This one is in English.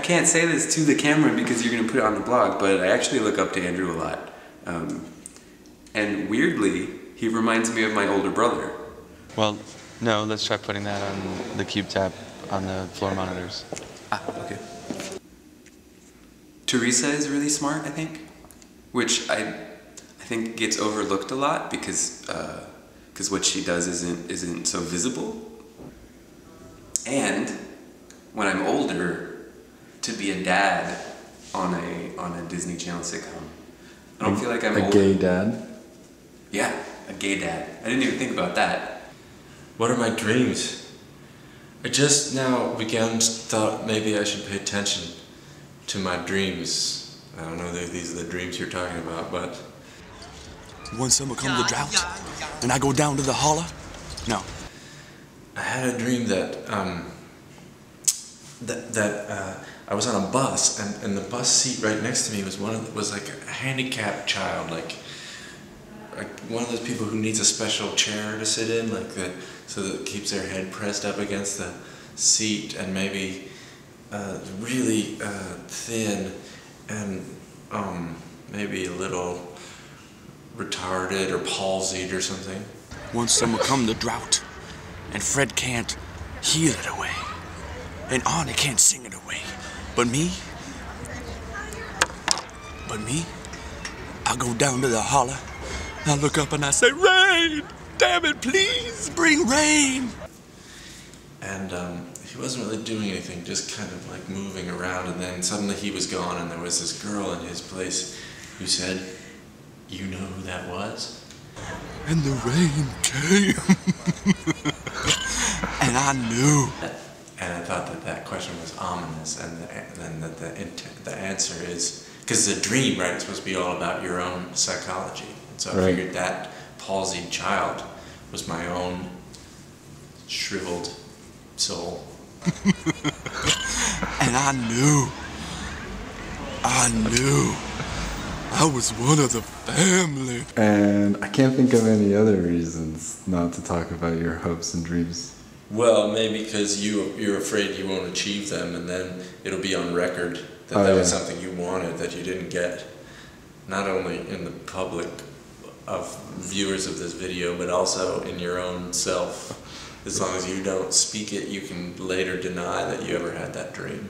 can't say this to the camera because you're going to put it on the blog, but I actually look up to Andrew a lot. Um, and weirdly, he reminds me of my older brother. Well, no, let's try putting that on the cube tab on the floor monitors. Ah, okay. Teresa is really smart, I think, which I, I think gets overlooked a lot because because what she does isn't isn't so visible. And when I'm older, to be a dad on a on a Disney Channel sitcom, I don't feel like I'm a old- gay dad. Yeah, a gay dad. I didn't even think about that. What are my dreams? I just now began to thought maybe I should pay attention to my dreams. I don't know if these are the dreams you're talking about, but When summer comes the drought, and I go down to the holler. No, I had a dream that um, that that uh, I was on a bus, and, and the bus seat right next to me was one of was like a handicapped child, like like one of those people who needs a special chair to sit in, like that, so that keeps their head pressed up against the seat, and maybe uh, really uh, thin, and um, maybe a little retarded or palsied or something. one summer come the drought, and Fred can't heal it away, and Arnie can't sing it away. But me, but me, I go down to the holler, I look up and I say, Rain! Damn it, please bring rain! and um, he wasn't really doing anything, just kind of like moving around. And then suddenly he was gone, and there was this girl in his place who said, "You know who that was?" And the rain came. and I knew. And I thought that that question was ominous, and then that the the answer is because it's a dream, right? It's supposed to be all about your own psychology. And so I figured that palsied child was my own shriveled soul. And I knew. I knew. I was one of the family. And I can't think of any other reasons not to talk about your hopes and dreams. Well, maybe because you you're afraid you won't achieve them, and then it'll be on record that Oh, that was something you wanted that you didn't get, not only in the public of viewers of this video, but also in your own self. As long as you don't speak it, you can later deny that you ever had that dream.